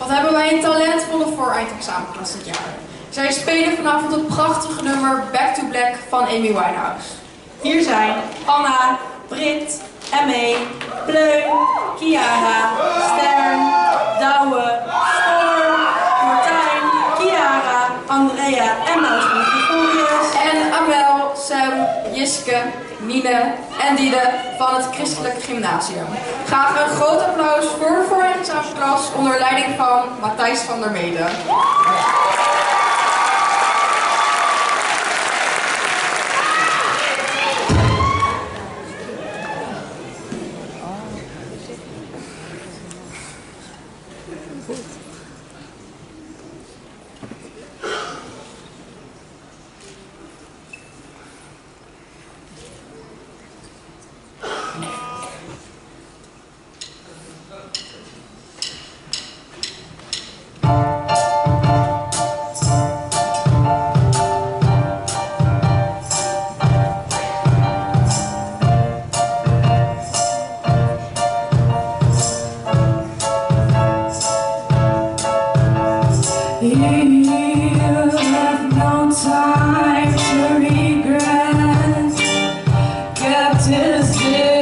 Wat hebben wij een talentvolle vooreindexamenklas dit jaar. Zij spelen vanavond het prachtige nummer Back to Black van Amy Winehouse. Hier zijn Anna, Brit, Emme, Pleun, Kiara, Jiske, Nine en Diede van het Christelijk Gymnasium. Graag een groot applaus voor de vooreindexamenklas onder leiding van Matthijs van der Mede. time to regret. Kept in a